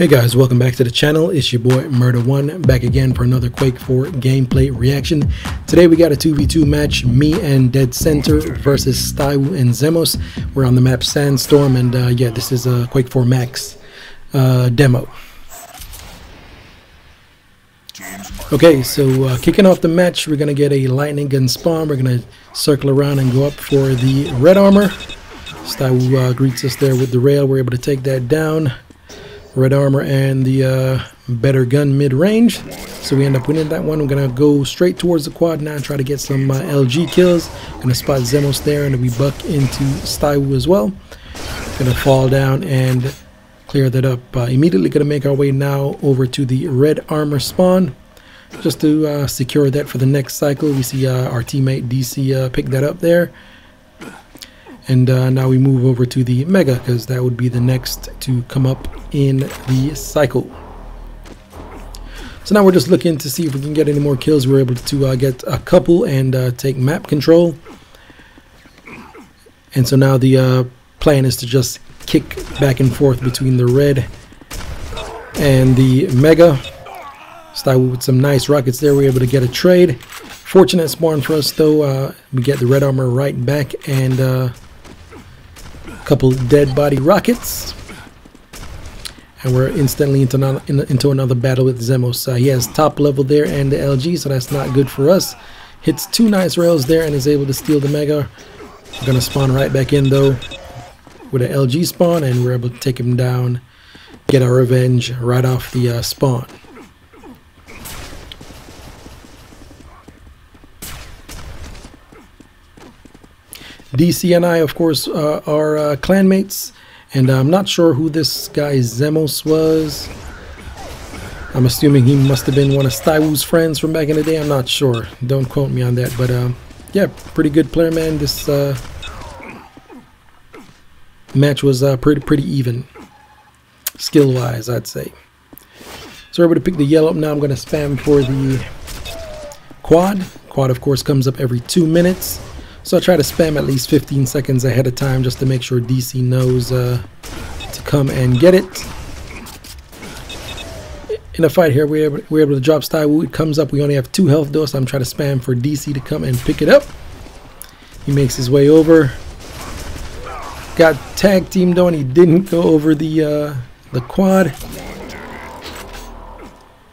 Hey guys, welcome back to the channel. It's your boy Murda1 back again for another Quake 4 gameplay reaction. Today we got a 2v2 match, me and Dead Center versus Stywoo and Zemos. We're on the map Sandstorm and uh, yeah, this is a Quake 4 Max uh, demo. Okay, so uh, kicking off the match, we're going to get a lightning gun spawn. We're going to circle around and go up for the red armor. Stywoo uh, greets us there with the rail. We're able to take that down red armor and the uh, better gun mid-range. So we end up winning that one. We're going to go straight towards the quad now and try to get some uh, LG kills. Going to spot Zemos there and we buck into Stywoo as well. Going to fall down and clear that up. Uh, immediately going to make our way now over to the red armor spawn. Just to uh, secure that for the next cycle. We see uh, our teammate DC uh, pick that up there. And uh, now we move over to the Mega because that would be the next to come up in the cycle. So now we're just looking to see if we can get any more kills. We're able to uh, get a couple and uh, take map control. And so now the uh, plan is to just kick back and forth between the red and the Mega. Start with some nice rockets there. We're able to get a trade. Fortunate spawn for us though. Uh, we get the red armor right back and uh, couple dead body rockets. And we're instantly into, another, into another battle with Zemos. Uh, he has top level there and the LG, so that's not good for us. Hits two nice rails there and is able to steal the Mega. We're going to spawn right back in though with an LG spawn and we're able to take him down, get our revenge right off the uh, spawn. DC and I, of course, uh, are uh, clanmates, and I'm not sure who this guy Zemos was. I'm assuming he must have been one of Stywoo's friends from back in the day. I'm not sure. Don't quote me on that, but uh, yeah, pretty good player, man. This uh, match was uh, pretty pretty even, skill-wise, I'd say. So we're able to pick the yellow now. I'm going to spam for the quad. Quad, of course, comes up every two minutes. So I try to spam at least 15 seconds ahead of time just to make sure DC knows uh, to come and get it. In a fight here, we're able, we're able to drop Stywoo. It comes up. We only have two health though, so I'm trying to spam for DC to come and pick it up. He makes his way over. Got tag teamed though, and he didn't go over the uh, the quad.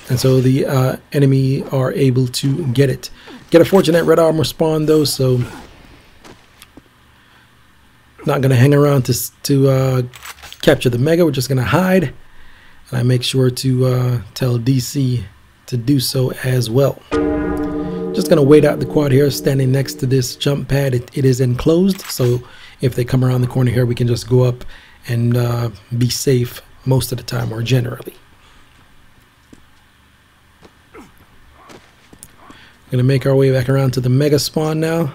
And so the uh, enemy are able to get it. Get a fortunate red armor spawn though, so not going to hang around to, to uh, capture the Mega. We're just going to hide. And I make sure to uh, tell DC to do so as well. Just going to wait out the quad here, standing next to this jump pad. It, it is enclosed, so if they come around the corner here, we can just go up and uh, be safe most of the time or generally. Gonna make our way back around to the mega spawn now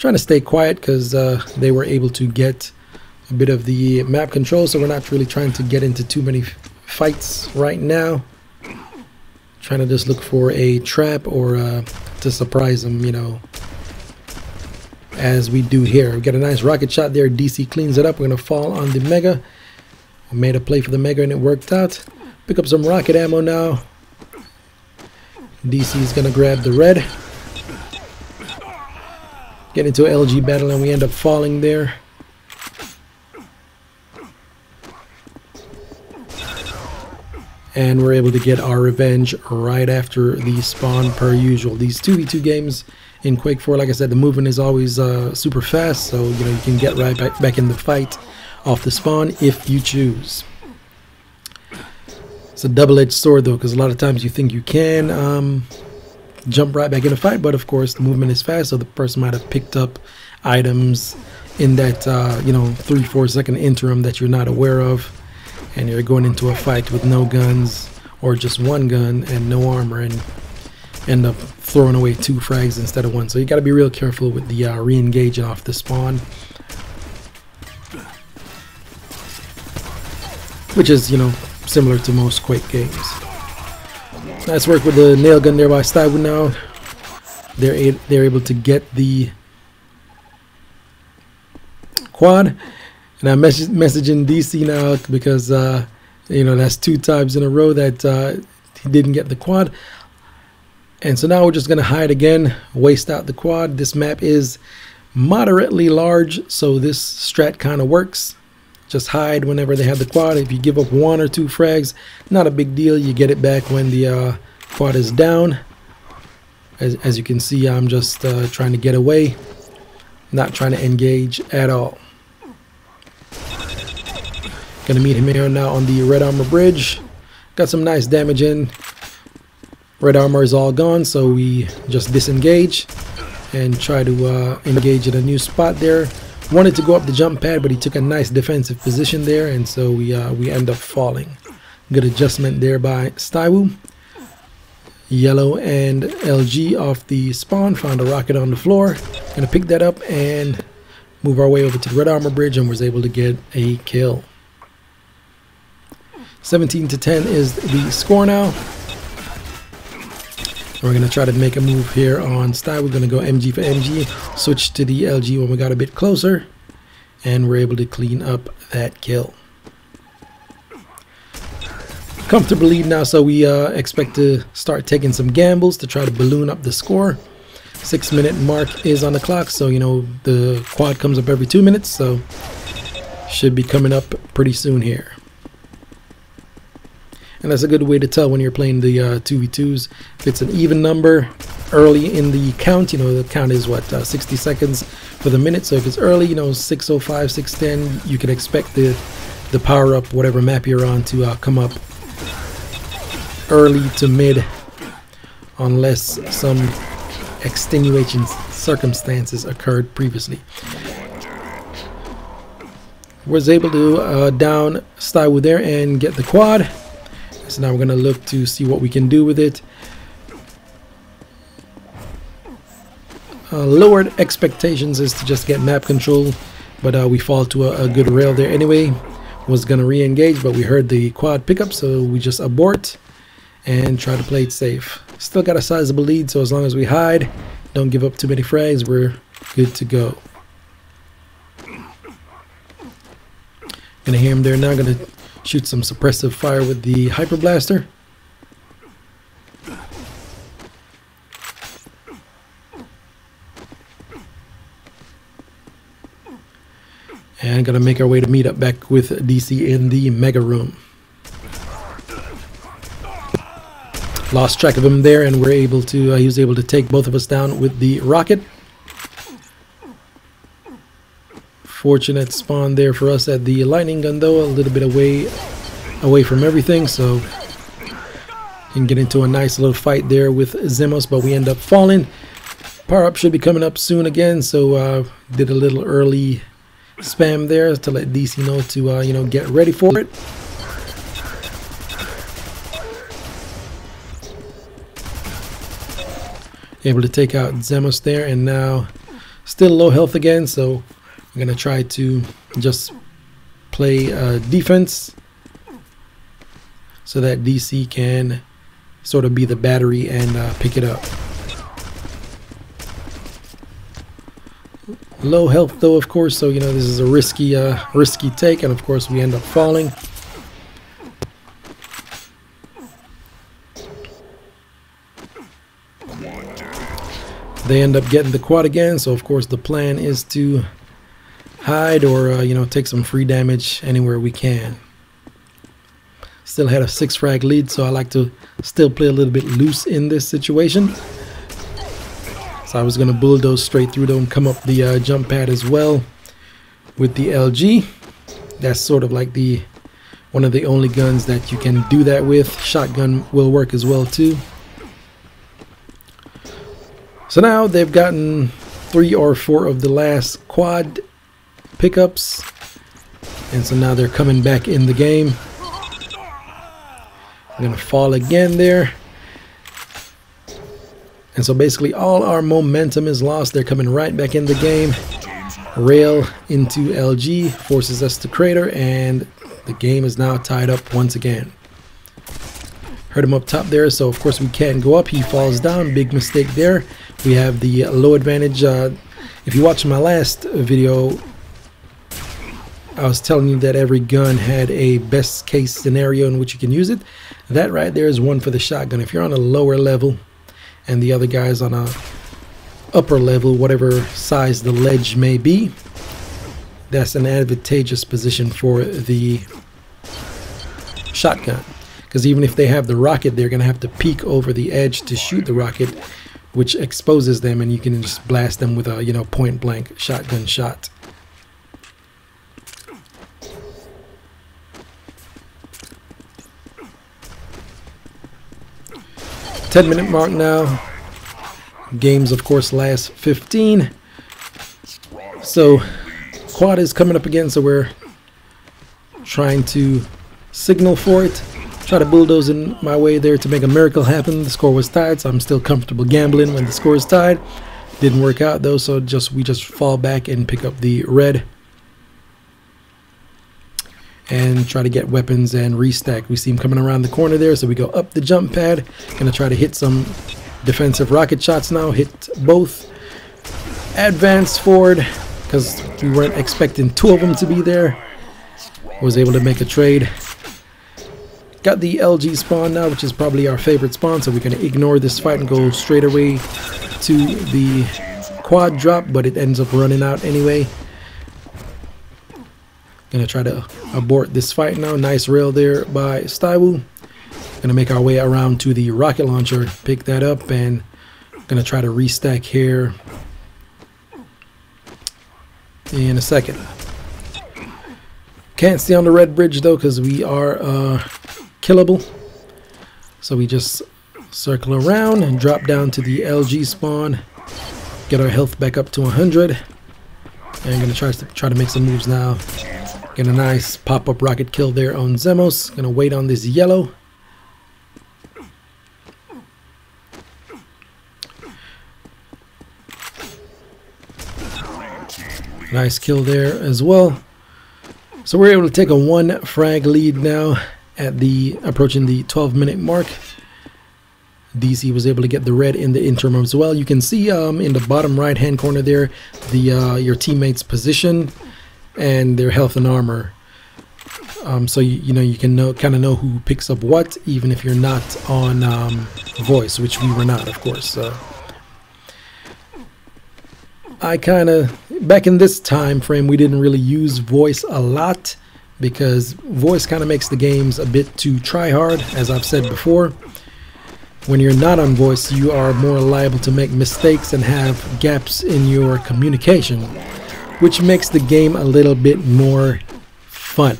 trying to stay quiet because uh, they were able to get a bit of the map control so we're not really trying to get into too many fights right now. Trying to just look for a trap or uh, to surprise them you know as we do here. We get a nice rocket shot there. DC cleans it up. We're gonna fall on the Mega. We made a play for the Mega and it worked out. Pick up some rocket ammo now. DC is gonna grab the red get into an LG battle and we end up falling there. And we're able to get our revenge right after the spawn per usual. These 2v2 games in Quake 4, like I said, the movement is always uh, super fast, so you know you can get right back, back in the fight off the spawn if you choose. It's a double-edged sword though, because a lot of times you think you can um, jump right back in the fight. But of course, the movement is fast, so the person might have picked up items in that uh, you know three four second interim that you're not aware of, and you're going into a fight with no guns or just one gun and no armor, and end up throwing away two frags instead of one. So you got to be real careful with the uh, re-engaging off the spawn. Which is, you know, similar to most Quake games. Nice work with the nail gun there by Stywoo now. They're, they're able to get the quad. And I'm mess messaging DC now because uh, you know, that's two times in a row that uh, he didn't get the quad. And so now we're just going to hide again, waste out the quad. This map is moderately large, so this strat kind of works. Just hide whenever they have the quad. If you give up one or two frags, not a big deal. You get it back when the uh, quad is down. As, as you can see, I'm just uh, trying to get away, not trying to engage at all. Gonna meet him here now on the red armor bridge. Got some nice damage in. Red armor is all gone, so we just disengage and try to uh, engage at a new spot there. Wanted to go up the jump pad, but he took a nice defensive position there, and so we uh, we end up falling. Good adjustment there by Stywoo. Yellow and LG off the spawn, found a rocket on the floor. Gonna pick that up and move our way over to the red armor bridge and was able to get a kill. 17 to 10 is the score now. We're going to try to make a move here on style. We're going to go MG for MG, switch to the LG when we got a bit closer, and we're able to clean up that kill. Comfortable lead now, so we uh, expect to start taking some gambles to try to balloon up the score. Six minute mark is on the clock, so you know the quad comes up every two minutes, so should be coming up pretty soon here and that's a good way to tell when you're playing the uh, 2v2s if it's an even number early in the count you know the count is what uh, 60 seconds for the minute. So if it's early you know 605 610 you can expect the the power up whatever map you're on to uh, come up early to mid unless some extenuating circumstances occurred previously. Was able to uh, down Stywoo there and get the quad so now we're going to look to see what we can do with it. Uh, lowered expectations is to just get map control, but uh, we fall to a, a, good rail there anyway. Was going to re-engage, but we heard the quad pickup, so we just abort and try to play it safe. Still got a sizable lead, so as long as we hide, don't give up too many frags, we're good to go. Gonna hear him there now, gonna shoot some suppressive fire with the Hyper Blaster. And gonna make our way to meet up back with DC in the Mega Room. Lost track of him there and we're able to, uh, he was able to take both of us down with the rocket. Fortunate spawn there for us at the lightning gun though, a little bit away away from everything, so can get into a nice little fight there with Zemos, but we end up falling. Power up should be coming up soon again, so uh, did a little early spam there to let DC know to uh, you know get ready for it. Able to take out Zemos there, and now still low health again, so I'm going to try to just play uh, defense so that DC can sort of be the battery and uh, pick it up. Low health though, of course, so you know this is a risky, uh, risky take, and of course we end up falling. They end up getting the quad again, so of course the plan is to hide or uh, you know take some free damage anywhere we can. Still had a six frag lead so I like to still play a little bit loose in this situation. So I was gonna bulldoze straight through them come up the uh, jump pad as well with the LG that's sort of like the one of the only guns that you can do that with. Shotgun will work as well too. So now they've gotten three or four of the last quad pickups. And so now they're coming back in the game. I'm going to fall again there. And so basically all our momentum is lost. They're coming right back in the game. Rail into LG forces us to crater and the game is now tied up once again. Heard him up top there, so of course we can't go up. He falls down. Big mistake there. We have the low advantage. Uh, if you watch my last video, I was telling you that every gun had a best case scenario in which you can use it. That right there is one for the shotgun. If you're on a lower level and the other guy's on a upper level, whatever size the ledge may be, that's an advantageous position for the shotgun. Because even if they have the rocket, they're going to have to peek over the edge to shoot the rocket, which exposes them and you can just blast them with a, you know, point blank shotgun shot. 10 minute mark now. Games, of course, last 15. So, quad is coming up again, so we're trying to signal for it. Try to bulldoze in my way there to make a miracle happen. The score was tied, so I'm still comfortable gambling when the score is tied. Didn't work out though, so just we just fall back and pick up the red and try to get weapons and restack. We see him coming around the corner there, so we go up the jump pad. Gonna try to hit some defensive rocket shots now. Hit both. Advance forward, because we weren't expecting two of them to be there. Was able to make a trade. Got the LG spawn now, which is probably our favorite spawn, so we're gonna ignore this fight and go straight away to the quad drop, but it ends up running out anyway. Gonna try to abort this fight now. Nice rail there by Stywoo. Gonna make our way around to the rocket launcher, pick that up, and gonna try to restack here in a second. Can't stay on the red bridge though because we are uh, killable. So we just circle around and drop down to the LG spawn. Get our health back up to 100. And I'm gonna try to try to make some moves now. A nice pop-up rocket kill there on Zemos. Gonna wait on this yellow. Nice kill there as well. So we're able to take a one frag lead now at the approaching the 12 minute mark. DC was able to get the red in the interim as well. You can see um, in the bottom right hand corner there the uh, your teammate's position and their health and armor. Um, so you, you, know you can know kind of know who picks up what, even if you're not on um, voice, which we were not, of course. So I kind of back in this time frame, we didn't really use voice a lot because voice kind of makes the games a bit too try hard, as I've said before. When you're not on voice, you are more liable to make mistakes and have gaps in your communication which makes the game a little bit more fun.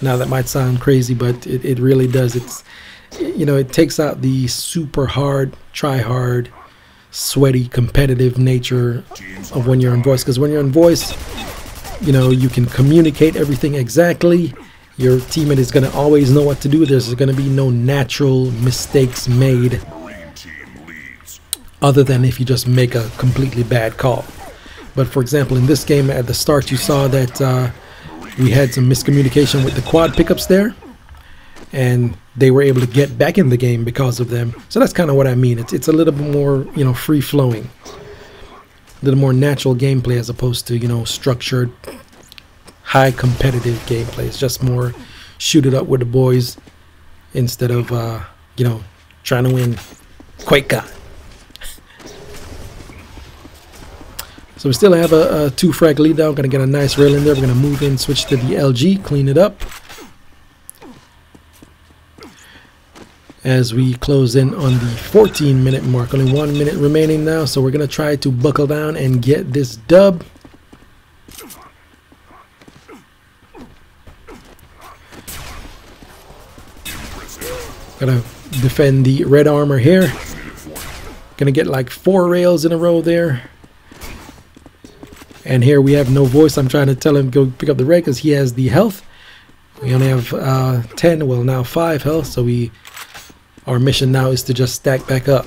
Now that might sound crazy, but it, it really does. It's you know, it takes out the super hard, try hard, sweaty, competitive nature of when you're in voice. Because when you're in voice, you know, you can communicate everything exactly. Your teammate is going to always know what to do. There's going to be no natural mistakes made other than if you just make a completely bad call. But for example, in this game at the start, you saw that uh, we had some miscommunication with the quad pickups there, and they were able to get back in the game because of them. So that's kind of what I mean. It's it's a little bit more you know free flowing, a little more natural gameplay as opposed to you know structured, high competitive gameplay. It's just more shoot it up with the boys instead of uh, you know trying to win QuakeCon. So we still have a, a two frag lead down. Gonna get a nice rail in there. We're gonna move in, switch to the LG, clean it up. As we close in on the 14 minute mark, only one minute remaining now. So we're gonna try to buckle down and get this dub. Gonna defend the red armor here. Gonna get like four rails in a row there. And here we have no voice. I'm trying to tell him go pick up the red because he has the health. We only have uh, 10, well now 5 health, so we our mission now is to just stack back up.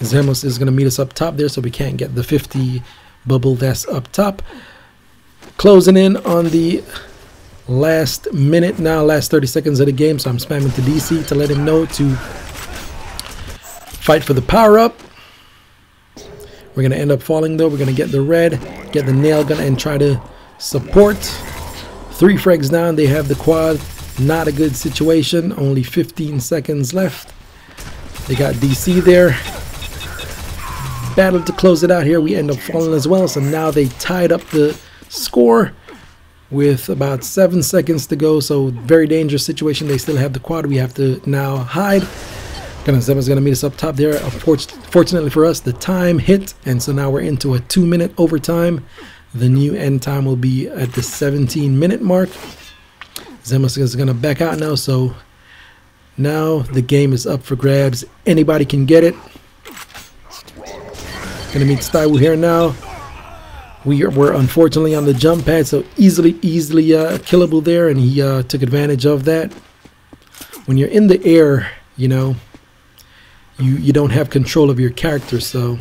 Zemos is going to meet us up top there, so we can't get the 50 bubble that's up top. Closing in on the last minute now, last 30 seconds of the game, so I'm spamming to DC to let him know to fight for the power up. We're going to end up falling though. We're going to get the red, get the nail gun, and try to support. Three frags down. They have the quad. Not a good situation. Only 15 seconds left. They got DC there. Battle to close it out here. We end up falling as well. So now they tied up the score with about seven seconds to go. So very dangerous situation. They still have the quad. We have to now hide. Gonna Zemos gonna meet us up top there. Fortunately for us, the time hit, and so now we're into a two-minute overtime. The new end time will be at the 17-minute mark. Zemos is gonna back out now, so now the game is up for grabs. Anybody can get it. Gonna meet Stywoo here now. We were unfortunately on the jump pad, so easily, easily uh, killable there, and he uh, took advantage of that. When you're in the air, you know, you you don't have control of your character, so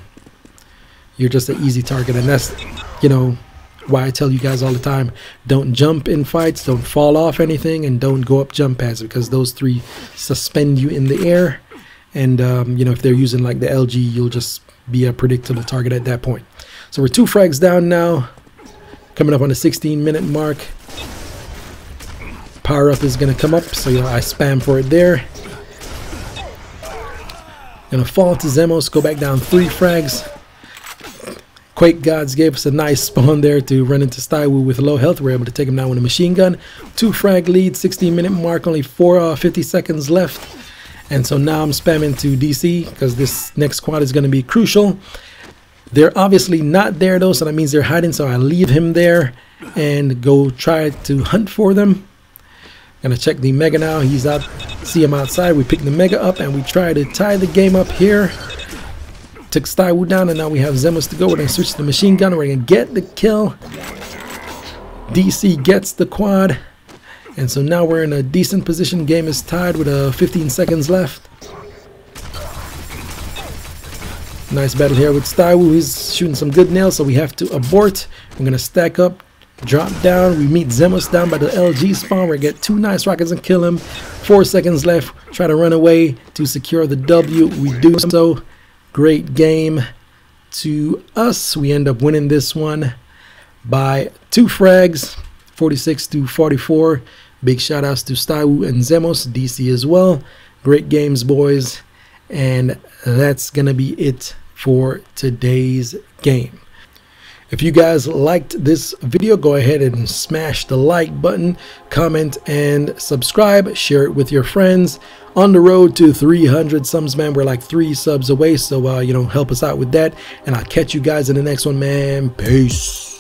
you're just an easy target, and that's you know why I tell you guys all the time: don't jump in fights, don't fall off anything, and don't go up jump pads because those three suspend you in the air, and um, you know if they're using like the LG, you'll just be a predictable target at that point. So we're two frags down now, coming up on the 16 minute mark. Power up is gonna come up, so you know I spam for it there. Gonna fall to Zemos, go back down three frags. Quake Gods gave us a nice spawn there to run into Stywoo with low health. We're able to take him down with a machine gun. Two frag lead, 16 minute mark, only four uh, 50 seconds left. And so now I'm spamming to DC because this next quad is going to be crucial. They're obviously not there though, so that means they're hiding. So I leave him there and go try to hunt for them. Gonna check the Mega now. He's out. See him outside. We pick the Mega up and we try to tie the game up here. Took Stywoo down and now we have Zemos to go. We're gonna switch to the machine gun. We're gonna get the kill. DC gets the quad. And so now we're in a decent position. Game is tied with uh, 15 seconds left. Nice battle here with Stywoo. He's shooting some good nails, so we have to abort. We're gonna stack up, drop down. We meet Zemos down by the LG spawn. We get two nice rockets and kill him. Four seconds left. Try to run away to secure the W. We do so. Great game to us. We end up winning this one by two frags, 46 to 44. Big shout outs to Stywoo and Zemos, DC as well. Great games, boys. And that's going to be it for today's game. If you guys liked this video, go ahead and smash the like button, comment, and subscribe. Share it with your friends. On the road to 300 subs, man. We're like three subs away, so, uh, you know, help us out with that. And I'll catch you guys in the next one, man. Peace.